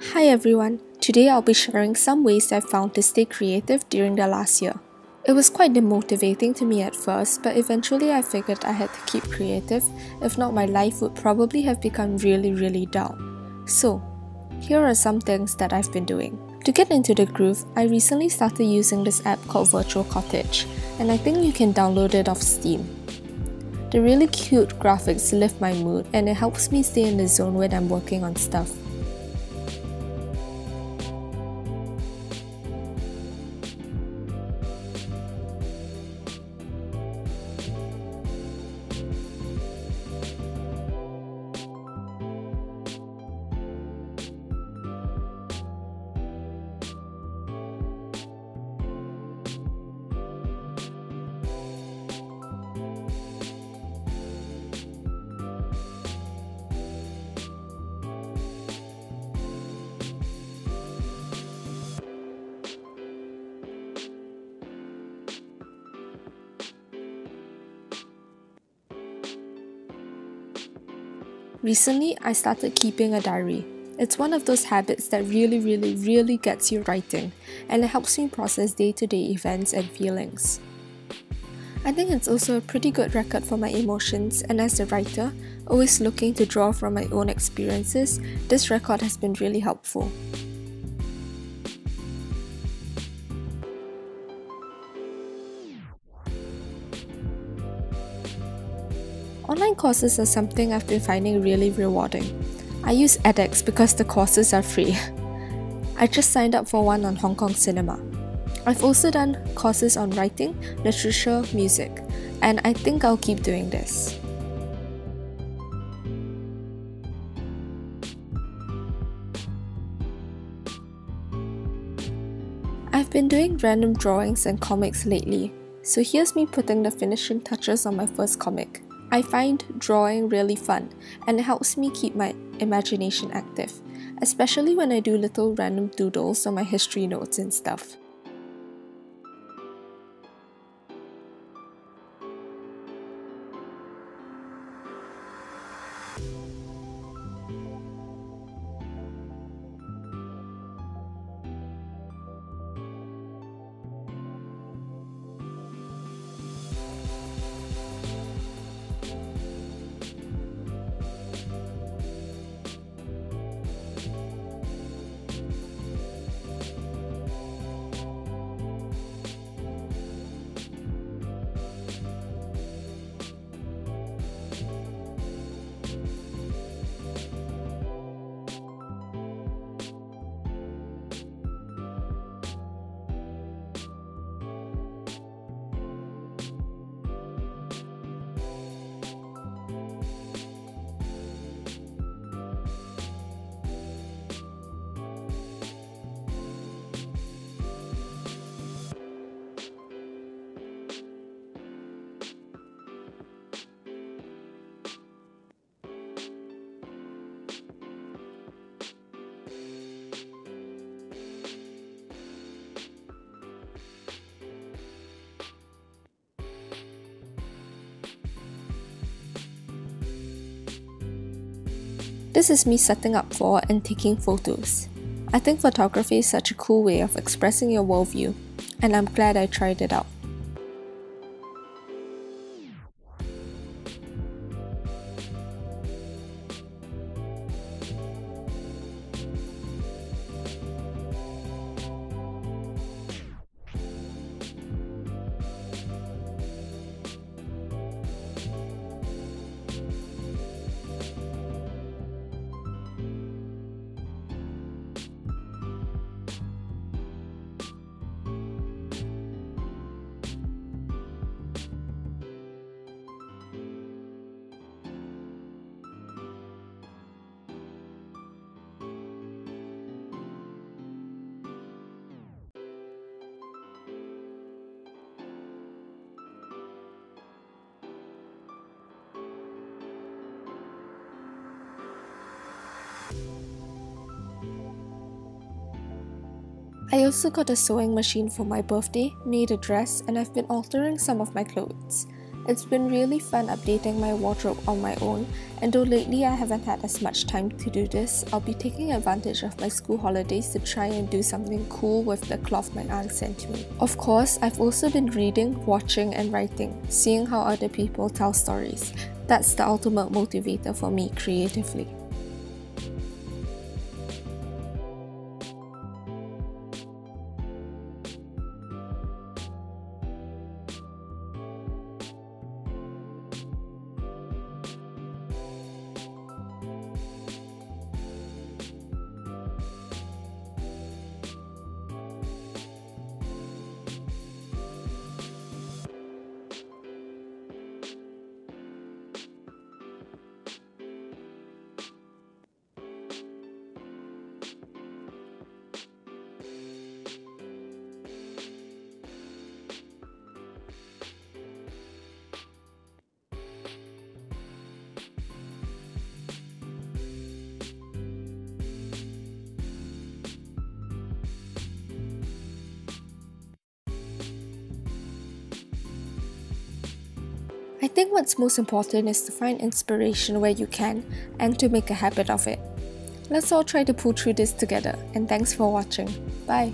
Hi everyone, today I'll be sharing some ways I've found to stay creative during the last year. It was quite demotivating to me at first, but eventually I figured I had to keep creative, if not, my life would probably have become really, really dull. So, here are some things that I've been doing. To get into the groove, I recently started using this app called Virtual Cottage, and I think you can download it off Steam. The really cute graphics lift my mood and it helps me stay in the zone when I'm working on stuff. Recently, I started keeping a diary. It's one of those habits that really, really, really gets you writing, and it helps me process day to day events and feelings. I think it's also a pretty good record for my emotions, and as a writer, always looking to draw from my own experiences, this record has been really helpful. Online courses are something I've been finding really rewarding. I use edX because the courses are free. I just signed up for one on Hong Kong cinema. I've also done courses on writing, literature, music, and I think I'll keep doing this. I've been doing random drawings and comics lately, so here's me putting the finishing touches on my first comic. I find drawing really fun and it helps me keep my imagination active, especially when I do little random doodles on my history notes and stuff. This is me setting up for and taking photos. I think photography is such a cool way of expressing your worldview, and I'm glad I tried it out. I also got a sewing machine for my birthday, made a dress, and I've been altering some of my clothes. It's been really fun updating my wardrobe on my own, and though lately I haven't had as much time to do this, I'll be taking advantage of my school holidays to try and do something cool with the cloth my aunt sent me. Of course, I've also been reading, watching, and writing, seeing how other people tell stories. That's the ultimate motivator for me creatively. I think what's most important is to find inspiration where you can and to make a habit of it. Let's all try to pull through this together, and thanks for watching. Bye.